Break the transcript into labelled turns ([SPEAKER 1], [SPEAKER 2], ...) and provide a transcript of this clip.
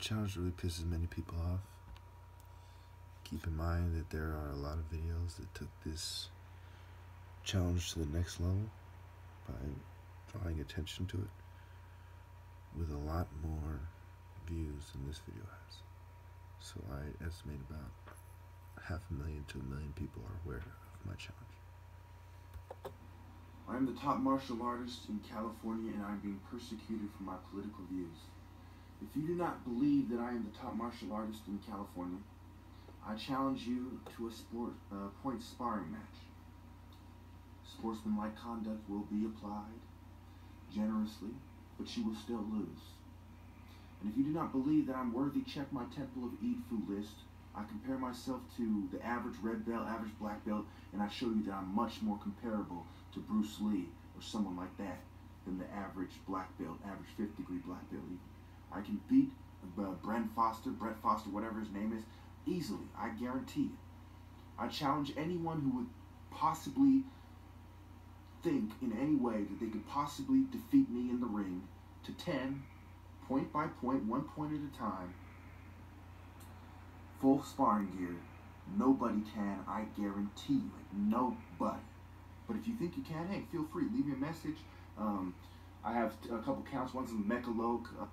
[SPEAKER 1] challenge really pisses many people off. Keep in mind that there are a lot of videos that took this challenge to the next level by drawing attention to it with a lot more views than this video has. So I estimate about half a million to a million people are aware of my challenge.
[SPEAKER 2] I am the top martial artist in California and I am being persecuted for my political views. If you do not believe that I am the top martial artist in California, I challenge you to a sport uh, point sparring match. Sportsmanlike conduct will be applied generously, but you will still lose. And if you do not believe that I'm worthy, check my Temple of Idfu list. I compare myself to the average red belt, average black belt, and I show you that I'm much more comparable to Bruce Lee or someone like that than the average black belt, average fifth degree black belt. I can beat uh, Brent Foster, Brett Foster, whatever his name is, easily. I guarantee it. I challenge anyone who would possibly think in any way that they could possibly defeat me in the ring to 10, point by point, one point at a time, full sparring gear. Nobody can, I guarantee you. Like, nobody. But if you think you can, hey, feel free. Leave me a message. Um, I have a couple counts. One's in Mechaloke. Uh,